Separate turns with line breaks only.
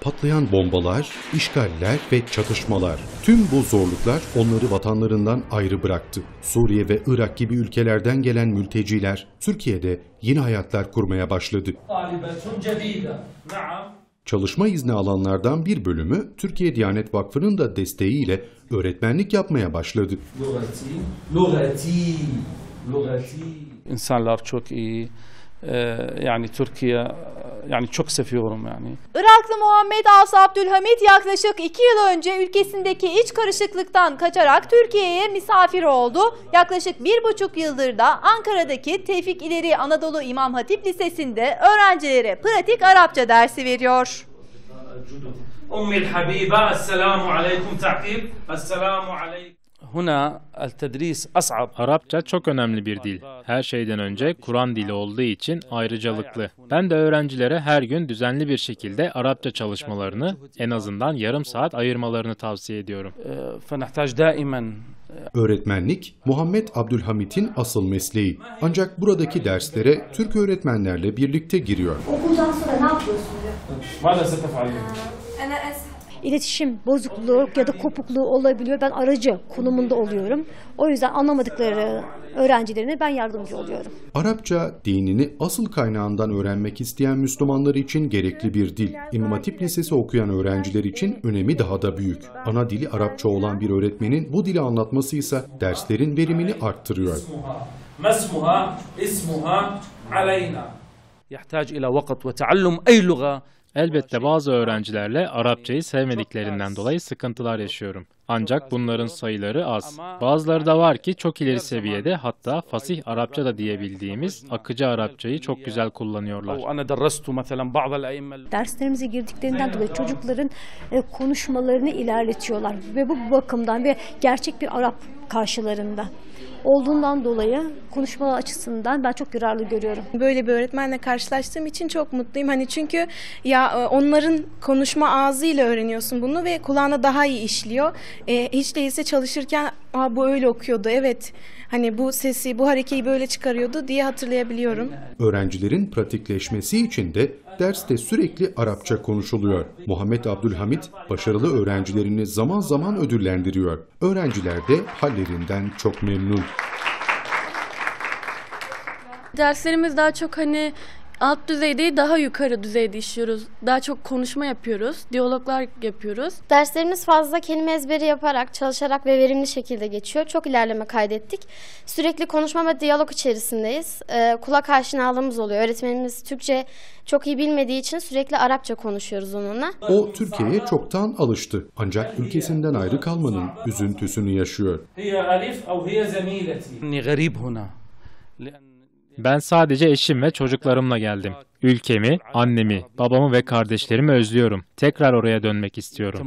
patlayan bombalar, işgaller ve çatışmalar. Tüm bu zorluklar onları vatanlarından ayrı bıraktı. Suriye ve Irak gibi ülkelerden gelen mülteciler Türkiye'de yeni hayatlar kurmaya başladı. Çalışma izni alanlardan bir bölümü Türkiye Diyanet Vakfı'nın da desteğiyle öğretmenlik yapmaya başladı.
Lugati, lugati, lugati.
İnsanlar çok iyi Ee, yani Türkiye yani çok seviyorum yani.
Iraklı Muhammed Avs Abdülhamit yaklaşık 2 yıl önce ülkesindeki iç karışıklıktan kaçarak Türkiye'ye misafir oldu. Yaklaşık bir buçuk yıldır da Ankara'daki Tevfik İleri Anadolu İmam Hatip Lisesi'nde öğrencilere pratik Arapça dersi veriyor.
أمي الحبيبة السلام عليكم تعقيب السلام عليكم
Huna el-tedris as'ab.
Arapça çok önemli bir dil. Her şeyden önce Kur'an dili olduğu için ayrıcalıklı. Ben de öğrencilere her gün düzenli bir şekilde Arapça çalışmalarını en azından yarım saat ayırmalarını tavsiye ediyorum.
Öğretmenlik, Muhammed Abdülhamit'in asıl mesleği. Ancak buradaki derslere Türk öğretmenlerle birlikte giriyor.
Okuldan sonra ne yapıyorsun?
Maalesef efendim.
Ee, Ana es
İletişim bozukluğu ya da kopukluğu olabiliyor. Ben aracı konumunda oluyorum. O yüzden anlamadıkları öğrencilerine ben yardımcı oluyorum.
Arapça dinini asıl kaynağından öğrenmek isteyen Müslümanlar için gerekli bir dil. İmam Hatip Lisesi okuyan öğrenciler için önemi daha da büyük. Ana dili Arapça olan bir öğretmenin bu dili anlatması ise derslerin verimini arttırıyor.
اسمها ما اسمها اسمها علينا
يحتاج إلى وقت وتعلم أي لغة
Elbette bazı öğrencilerle Arapçayı sevmediklerinden dolayı sıkıntılar yaşıyorum. Ancak bunların sayıları az. Bazıları da var ki çok ileri seviyede hatta fasih Arapça da diyebildiğimiz akıcı Arapçayı çok güzel kullanıyorlar.
Derslerimize girdiklerinden dolayı çocukların e, konuşmalarını ilerletiyorlar ve bu bakımdan ve gerçek bir Arap karşılarında olduğundan dolayı konuşma açısından ben çok yararlı görüyorum.
Böyle bir öğretmenle karşılaştığım için çok mutluyum. Hani çünkü ya e, onların konuşma ağzıyla öğreniyorsun bunu ve kulağına daha iyi işliyor. E, hiç değilse çalışırken Aa, bu öyle okuyordu evet hani bu sesi bu harekeyi böyle çıkarıyordu diye hatırlayabiliyorum.
Öğrencilerin pratikleşmesi için de derste sürekli Arapça konuşuluyor. Muhammed Abdülhamit başarılı öğrencilerini zaman zaman ödüllendiriyor. Öğrenciler de hallerinden çok memnun.
Derslerimiz daha çok hani alt düzey değil daha yukarı düzeyde işliyoruz. Daha çok konuşma yapıyoruz, diyaloglar yapıyoruz.
Derslerimiz fazla kelime ezberi yaparak, çalışarak ve verimli şekilde geçiyor. Çok ilerleme kaydettik. Sürekli konuşma ve diyalog içerisindeyiz. Ee, kulak aşinalığımız oluyor. Öğretmenimiz Türkçe çok iyi bilmediği için sürekli Arapça konuşuyoruz onunla.
O Türkiye'ye çoktan alıştı. Ancak ülkesinden ayrı kalmanın üzüntüsünü yaşıyor.
Ben sadece eşim ve çocuklarımla geldim. Ülkemi, annemi, babamı ve kardeşlerimi özlüyorum. Tekrar oraya dönmek istiyorum.